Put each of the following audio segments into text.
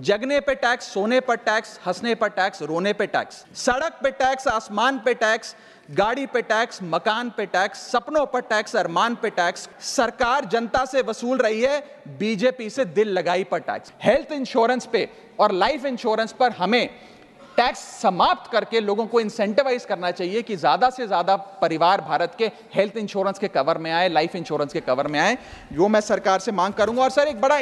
जगने पे टैक्स, सोने पर टैक्स, हंसने पर टैक्स, रोने पे टैक्स, सड़क पे टैक्स, आसमान पे टैक्स, गाड़ी पे टैक्स, मकान पे टैक्स, सपनों पर टैक्स, अरमान पे टैक्स, सरकार जनता से वसूल रही है, बीजेपी से दिल लगाई पर टैक्स। हेल्थ इंश्योरेंस पे और लाइफ इंश्योरेंस पर हमें टैक्स समाप्त करके लोगों को इंसेंटिवाइज करना चाहिए कि ज़्यादा से ज़्यादा परिवार भारत के हेल्थ इंश्योरेंस के कवर में आए, लाइफ इंश्योरेंस के कवर में आए। जो मैं सरकार से मांग करूँगा और सर एक बड़ा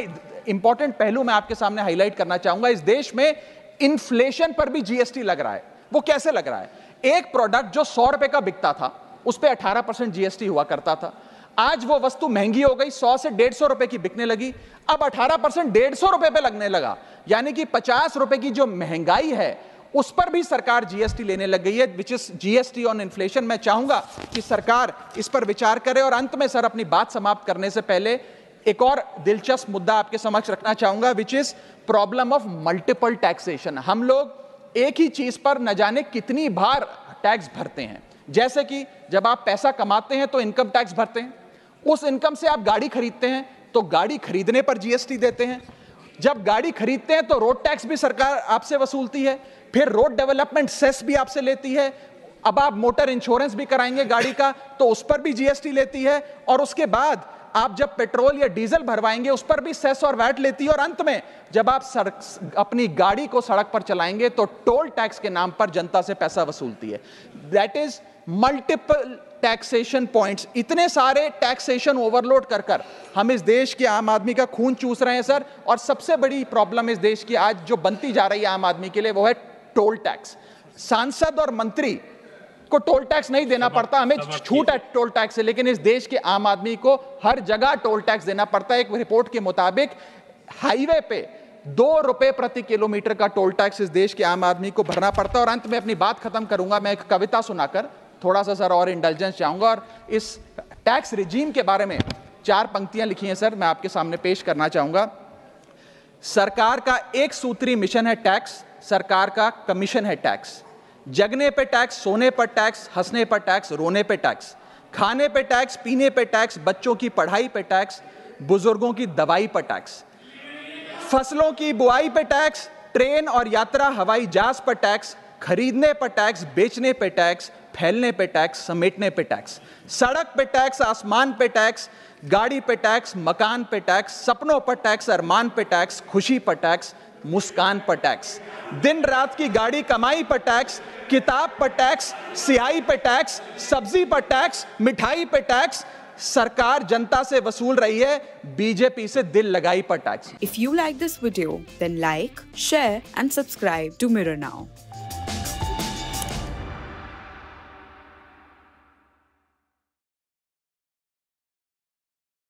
इंपॉर्टेंट पहलू मैं आपके सामने हाईलाइट करना चाहूँगा। इस देश में इन्फ्लेशन पर भी जीएसटी लग रहा है। वो कैसे लग रहा है? एक प्रोडक्ट जो सौ रुपए का बिकता था, उस पर अठारह परसेंट जीएसटी हुआ करता था। आज वो वस्तु महँगी हो गई, सौ से डेढ़ सौ रुपए की बिकने लगी। अब अठारह परसेंट डेढ़ सौ रुपए पे लगने लगा। यानी कि पचास रुपए की जो महँगाई है, उस पर भी सरकार जीएसटी लेने लग गई है which is GST on inflation मैं चाहूँगा कि सरकार इस पर विचार करे और अंत में सर अपनी बात समाप्त करने से पहले एक और दिलचस्प मुद्दा आपके समक्ष रखना चाहूँगा which is problem of multiple taxation हम लोग एक ही चीज़ पर न जाने कितनी बार टैक्स भरते हैं। जैसे कि जब आप पैसा कमाते हैं तो इनकम टैक्स भरते हैं। उस इनकम से आप गाड़ी खरीदते हैं तो गाड़ी खरीदने पर जीएसटी देते हैं। जब गाड़ी खरीदते हैं तो रोड टैक्स भी सरकार आपसे वसूलती है। फिर रोड डेवलपमेंट सेस भी आपसे लेती है। अब आप मोटर इंश्योरेंस भी कराएँगे गाड़ी का तो उस पर भी जीएसटी लेती है, और उसके बाद आप जब पेट्रोल या डीजल भरवाएँगे, उस पर भी सेस और वैट लेती है, और अंत में जब आप सड़क अपनी गाड़ी को सड़क पर चलाएँगे तो टोल टैक्स के नाम पर जनता से पैसा वसूलती है। That is multiple taxation points इतने सारे टैक्सेशन ओवरलोड कर कर हम इस देश के आम आदमी का खून चूस रहे हैं, सर। और सबसे बड़ी प्रॉब्लम इस देश की आज जो बनती जा रही है आम आदमी के लिए, वो है टोल टैक्स। सांसद और मंत्री को टोल टैक्स नहीं देना पड़ता हमें छूट है टोल टैक्स से लेकिन इस देश के आम आदमी को हर जगह टोल टैक्स देना पड़ता है। एक रिपोर्ट के मुताबिक हाईवे पे दो रुपए प्रति किलोमीटर का टोल टैक्स इस देश के आम आदमी को भरना पड़ता है। और अंत में अपनी बात खत्म करूँगा मैं एक कविता सुनाकर थोड़ा सा सर और इंटेलिजेंस चाहूँगा। और इस टैक्स रिजीम के बारे में चार पंक्तियाँ लिखी हैं सर मैं आपके सामने पेश करना चाहूँगा। सरकार का एक सूत्री मिशन है टैक्स सरकार का कमीशन है टैक्स। जगने पे टैक्स सोने पर टैक्स हंसने पर टैक्स रोने पे टैक्स खाने पे टैक्स पीने पे टैक्स बच्चों की पढ़ाई पे टैक्स बुज़ुर्गों की दवाई पर टैक्स फ़सलों की बुआई पे टैक्स ट्रेन और यात्रा हवाई जहाज़ पर टैक्स खरीदने पर टैक्स बेचने पे टैक्स फैलने पे टैक्स समेटने पे टैक्स सड़क पे टैक्स आसमान पे टैक्स गाड़ी पे टैक्स मकान पे टैक्स सपनों पर टैक्स अरमान पे टैक्स खुशी पर टैक्स मुस्कान पर टैक्स। दिन रात की गाड़ी कमाई पर टैक्स, किताब पर टैक्स, सियाही पर टैक्स, सब्ज़ी पर टैक्स, मिठाई पर टैक्स। सरकार जनता से वसूल रही है, बीजेपी से दिल लगाई पर tax. If you like this video then like share and subscribe to Mirror Now.